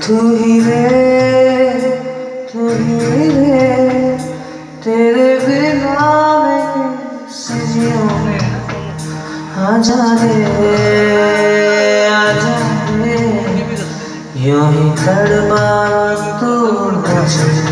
तू ही रे तू ही रे तेरे बिना मैं कैसे जीऊं आजा रे आजा रे यूँ ही तड़पा तू मुझको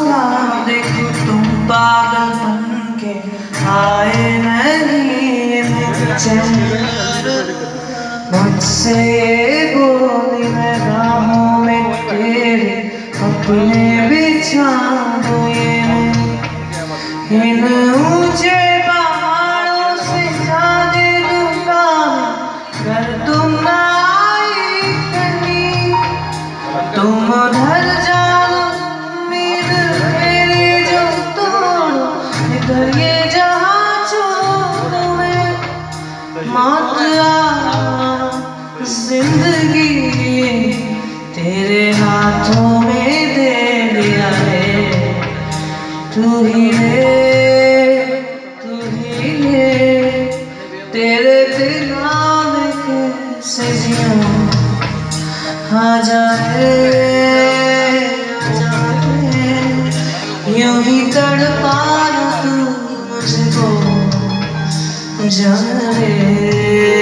का देखो तुम पागल बन के आए नहीं मुझसे बोली मैं राहों में तेरे, अपने बिछा दूँ इन ऊँचे पहाड़ों से जा दे दूँगा कर तुम आई कहीं। तुम ज़िंदगी तेरे हाथों में दे दिया है। तू ही है, तू ही है, तेरे बिना मैं कैसे जीऊं आजा रे आजा रे यूँ ही तड़पाना तू मुझको। जान।